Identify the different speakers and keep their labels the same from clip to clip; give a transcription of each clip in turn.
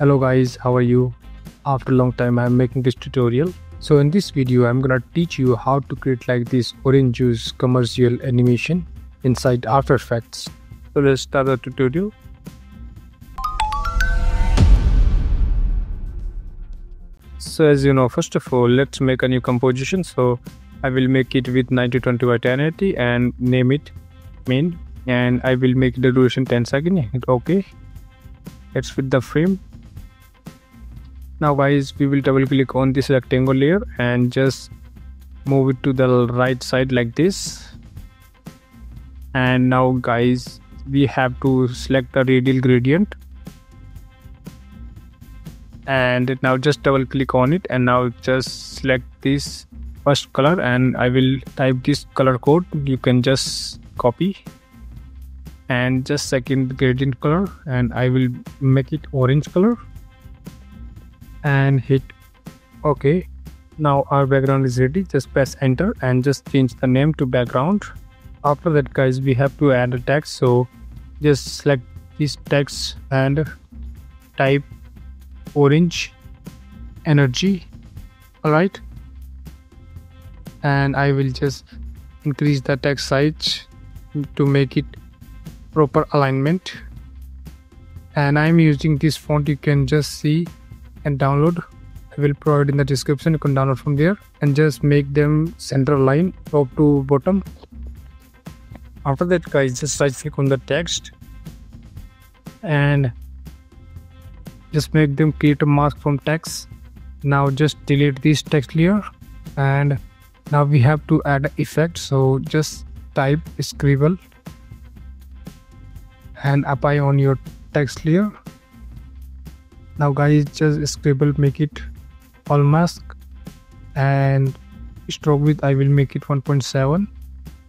Speaker 1: hello guys how are you? After a long time i'm making this tutorial. So in this video i'm gonna teach you how to create like this orange juice commercial animation inside after effects. So let's start the tutorial. So as you know first of all let's make a new composition. So i will make it with 9020 by 1080 and name it main. And i will make the duration 10 second okay. Let's fit the frame now guys we will double click on this rectangle layer and just move it to the right side like this. And now guys we have to select the radial gradient. And now just double click on it and now just select this first color and I will type this color code. You can just copy and just second gradient color and I will make it orange color and hit ok. Now our background is ready. Just press enter and just change the name to background. After that guys we have to add a text. So just select this text and type orange energy. Alright and I will just increase the text size to make it proper alignment. And I'm using this font. You can just see and download. I will provide in the description. You can download from there and just make them center line top to bottom. After that guys just right click on the text and just make them create a mask from text. Now just delete this text layer and now we have to add effect so just type scribble and apply on your text layer now guys just scribble make it all mask and stroke width i will make it 1.7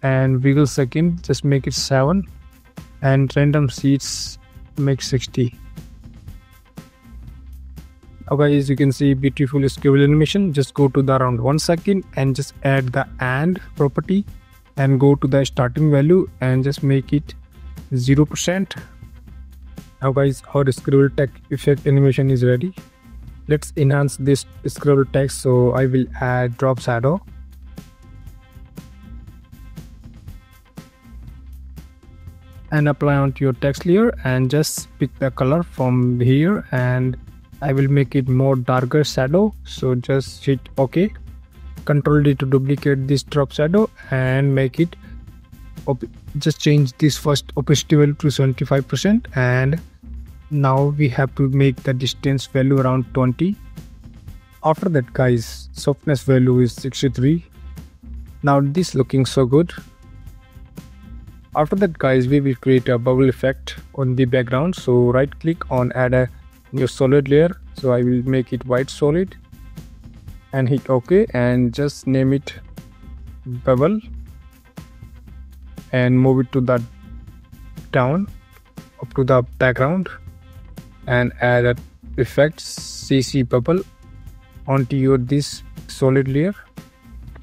Speaker 1: and wiggle second just make it 7 and random seeds make 60 okay as you can see beautiful scribble animation. Just go to the around one second and just add the and property and go to the starting value and just make it zero percent now guys our scribble text effect animation is ready. Let's enhance this scribble text so i will add drop shadow. And apply onto your text layer and just pick the color from here and I will make it more darker shadow. So just hit ok. Control D to duplicate this drop shadow and make it just change this first opacity value to 75% and now we have to make the distance value around 20 after that guys softness value is 63 now this looking so good. After that guys we will create a bubble effect on the background. So right click on add a new solid layer. So i will make it white solid and hit ok and just name it bubble and move it to the down up to the background and add a effect cc bubble onto your this solid layer.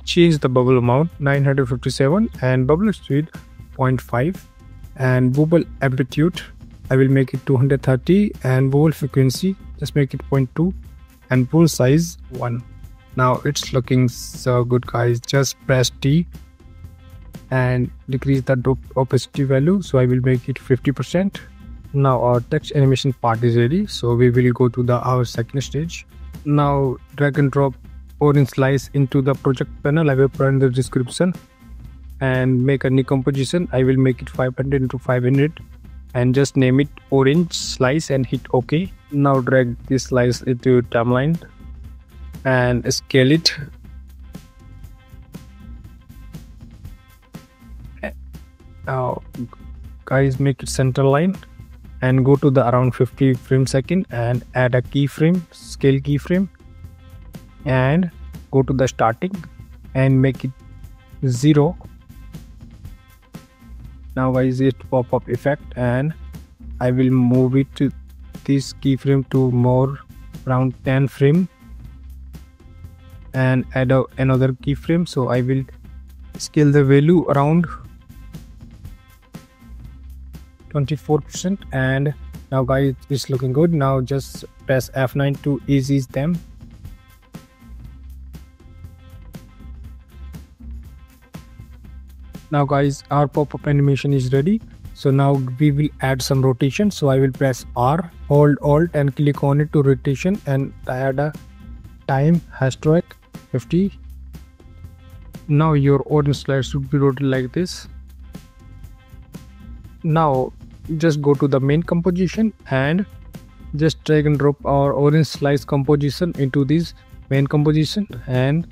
Speaker 1: Change the bubble amount 957 and bubble speed 0.5 and bubble amplitude I will make it 230 and bubble frequency just make it 0.2 and bubble size 1 now it's looking so good guys. Just press T and decrease the opacity value. So I will make it 50% now our text animation part is ready so we will go to the our second stage. Now drag and drop orange slice into the project panel. I will put in the description and make a new composition. I will make it 500 into 500 and just name it orange slice and hit ok. Now drag this slice into timeline and scale it. Now guys make it center line and go to the around 50 frame second and add a keyframe scale keyframe and go to the starting and make it zero. Now guys it pop-up effect and I will move it to this keyframe to more around 10 frame and add a, another keyframe. So I will scale the value around 24% and now guys it's looking good. Now just press F9 to ease them. Now guys our pop-up animation is ready. So now we will add some rotation. So i will press r hold alt and click on it to rotation and add a time hashtag 50 now your audience slide should be rotated like this. Now just go to the main composition and just drag and drop our orange slice composition into this main composition and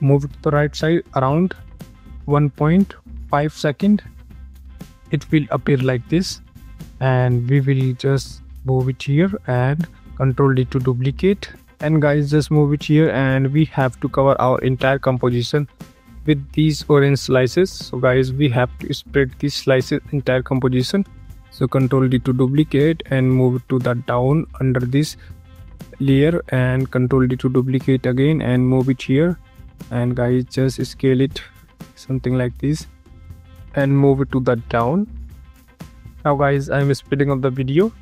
Speaker 1: move to the right side around 1.5 second. It will appear like this and we will just move it here and control D to duplicate. And guys just move it here and we have to cover our entire composition with these orange slices. So guys we have to spread these slices entire composition so control D to duplicate and move to the down under this layer and control D to duplicate again and move it here. And guys just scale it something like this and move it to the down. Now guys i'm speeding up the video.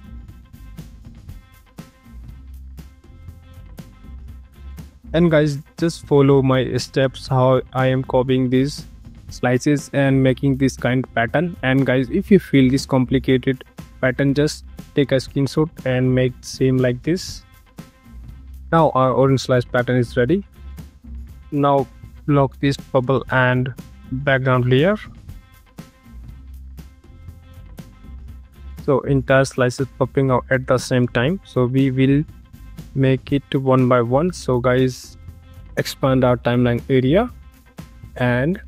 Speaker 1: And guys just follow my steps how i am copying these slices and making this kind pattern. And guys if you feel this complicated pattern just take a skin screenshot and make same like this. Now our orange slice pattern is ready. Now lock this bubble and background layer. So entire slices popping out at the same time. So we will make it one by one. So guys expand our timeline area and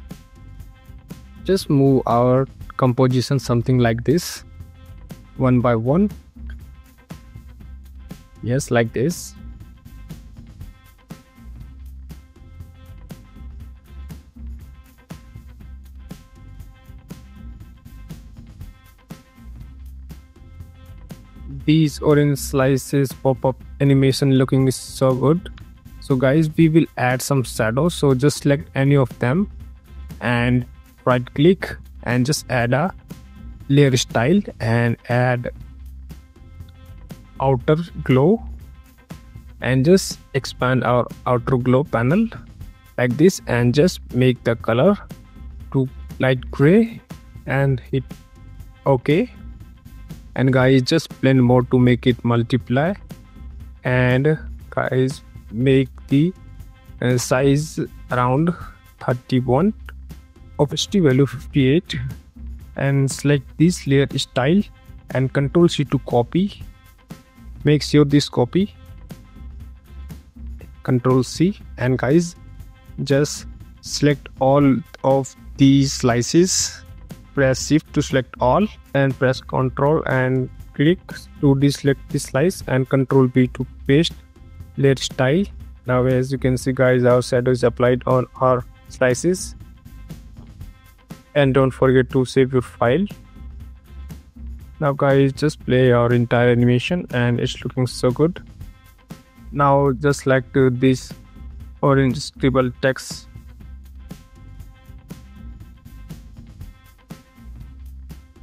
Speaker 1: just move our composition something like this. One by one. Yes like this. These orange slices pop-up animation looking so good. So guys we will add some shadows. So just select any of them. And right click and just add a layer style and add outer glow and just expand our outer glow panel like this and just make the color to light gray and hit ok. And guys just blend mode to make it multiply. And guys make the uh, size around 31 opacity value 58 and select this layer style and control C to copy. Make sure this copy. Control C and guys just select all of these slices. Press shift to select all and press ctrl and click to deselect the slice and control b to paste layer style. Now as you can see guys our shadow is applied on our slices and don't forget to save your file. Now guys just play our entire animation and it's looking so good. Now just like to this orange scribble text.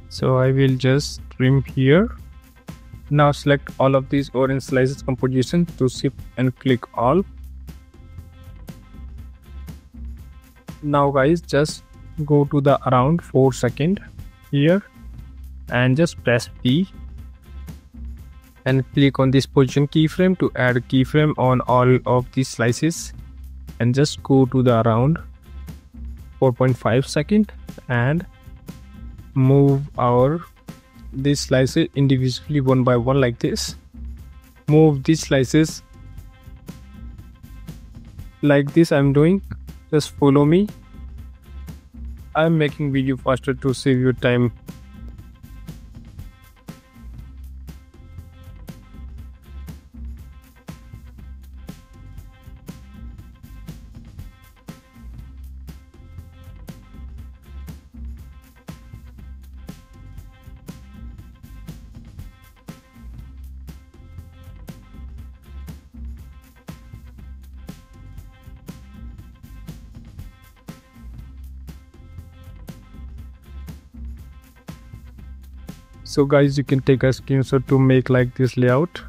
Speaker 1: So I will just trim here. Now select all of these orange slices composition to shift and click all. Now guys just go to the around 4 second here and just press P and click on this position keyframe to add keyframe on all of these slices and just go to the around 4.5 second and move our these slices individually one by one like this. Move these slices like this i'm doing. Just follow me i'm making video faster to save your time so guys you can take a screenshot to make like this layout.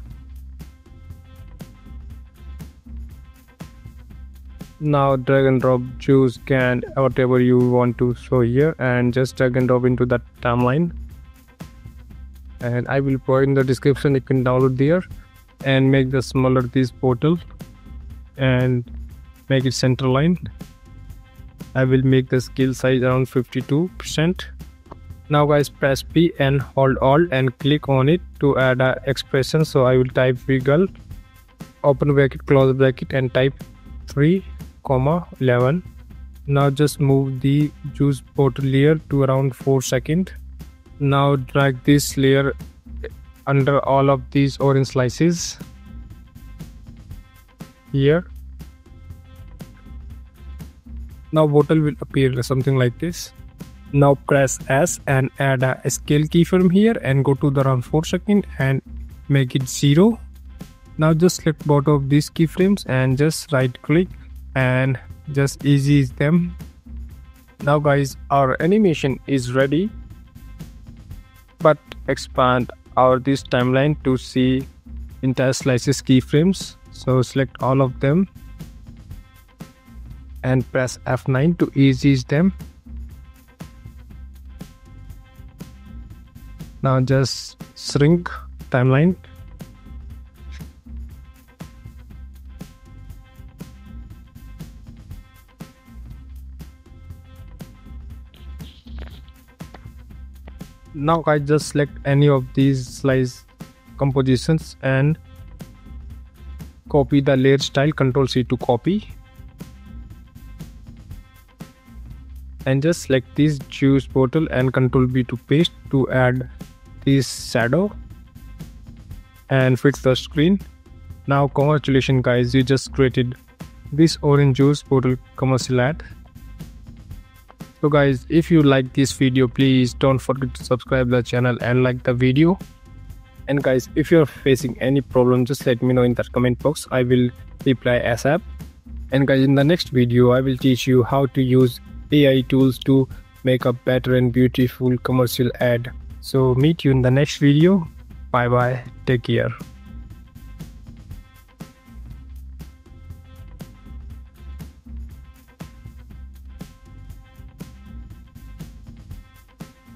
Speaker 1: Now drag and drop choose can whatever you want to show here and just drag and drop into that timeline. And i will put in the description you can download there and make the smaller this portal and make it center line i will make the scale size around 52 percent now guys press p and hold alt and click on it to add a expression. So i will type wiggle open bracket close bracket and type 3 comma 11 now just move the juice portal layer to around 4 second. Now drag this layer under all of these orange slices. Here. Now bottle will appear something like this now press s and add a scale keyframe here and go to the around 4 second and make it 0 now just select both of these keyframes and just right click and just ease them. Now guys our animation is ready but expand our this timeline to see entire slices keyframes. So select all of them and press F9 to ease them now just shrink timeline. Now I just select any of these slice compositions and copy the layer style control C to copy. And just select this juice bottle and control B to paste to add this shadow and fix the screen. Now congratulations guys. You just created this orange juice bottle commercial ad. So guys if you like this video please don't forget to subscribe the channel and like the video. And guys if you're facing any problem just let me know in that comment box. I will reply asap. And guys in the next video i will teach you how to use ai tools to make a better and beautiful commercial ad so meet you in the next video. Bye bye take care